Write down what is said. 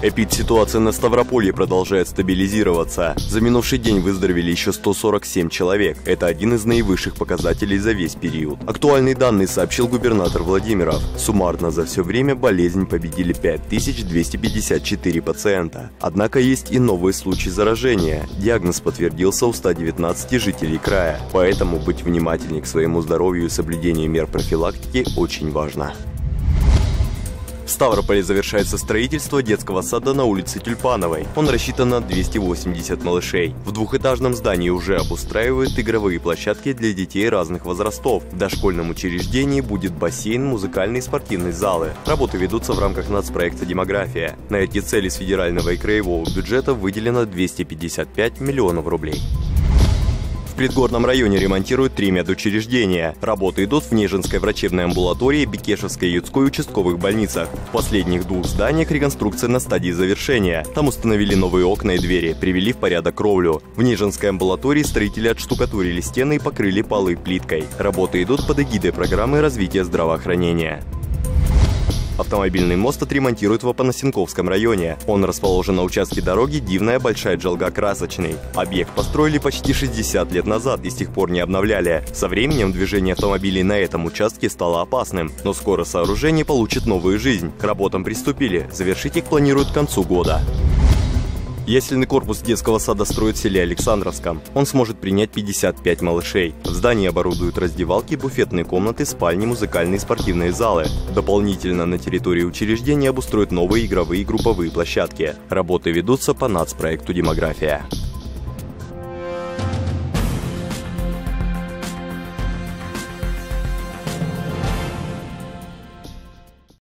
Эпид-ситуация на Ставрополье продолжает стабилизироваться. За минувший день выздоровели еще 147 человек. Это один из наивысших показателей за весь период. Актуальные данные сообщил губернатор Владимиров. Суммарно за все время болезнь победили 5254 пациента. Однако есть и новые случаи заражения. Диагноз подтвердился у 119 жителей края. Поэтому быть внимательнее к своему здоровью и соблюдению мер профилактики очень важно. В Ставрополе завершается строительство детского сада на улице Тюльпановой. Он рассчитан на 280 малышей. В двухэтажном здании уже обустраивают игровые площадки для детей разных возрастов. В дошкольном учреждении будет бассейн, музыкальные и спортивные залы. Работы ведутся в рамках нацпроекта «Демография». На эти цели с федерального и краевого бюджета выделено 255 миллионов рублей предгорном районе ремонтируют три медучреждения. Работы идут в Нежинской врачебной амбулатории, Бекешевской и Ютской участковых больницах. В последних двух зданиях реконструкция на стадии завершения. Там установили новые окна и двери, привели в порядок кровлю. В Нежинской амбулатории строители отштукатурили стены и покрыли полы плиткой. Работы идут под эгидой программы развития здравоохранения. Автомобильный мост отремонтируют в Апанасенковском районе. Он расположен на участке дороги Дивная Большая Джалга-Красочный. Объект построили почти 60 лет назад и с тех пор не обновляли. Со временем движение автомобилей на этом участке стало опасным, но скоро сооружение получит новую жизнь. К работам приступили. Завершить их планируют к концу года. Ясельный корпус детского сада строят в селе Александровском. Он сможет принять 55 малышей. В здании оборудуют раздевалки, буфетные комнаты, спальни, музыкальные и спортивные залы. Дополнительно на территории учреждения обустроят новые игровые и групповые площадки. Работы ведутся по нацпроекту «Демография».